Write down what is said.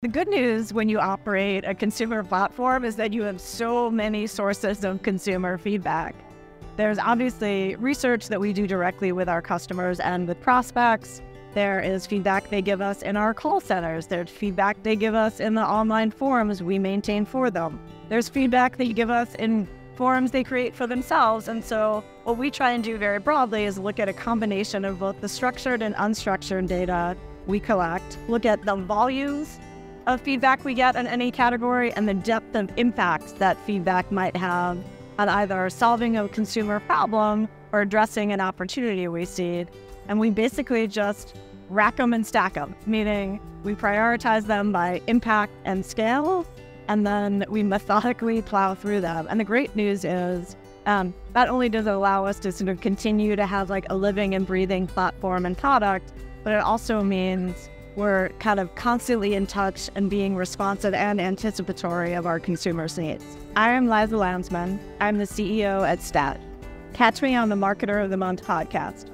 The good news when you operate a consumer platform is that you have so many sources of consumer feedback. There's obviously research that we do directly with our customers and with prospects. There is feedback they give us in our call centers. There's feedback they give us in the online forums we maintain for them. There's feedback they give us in forums they create for themselves. And so, what we try and do very broadly is look at a combination of both the structured and unstructured data we collect, look at the volumes of feedback we get in any category, and the depth of impact that feedback might have on either solving a consumer problem or addressing an opportunity we see. And we basically just rack them and stack them, meaning we prioritize them by impact and scale, and then we methodically plow through them. And the great news is um, not only does it allow us to sort of continue to have like a living and breathing platform and product, but it also means we're kind of constantly in touch and being responsive and anticipatory of our consumers' needs. I am Liza Landsman. I'm the CEO at Stash. Catch me on the Marketer of the Month podcast.